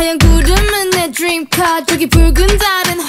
하얀 구름은 내 dream카 저기 붉은 달은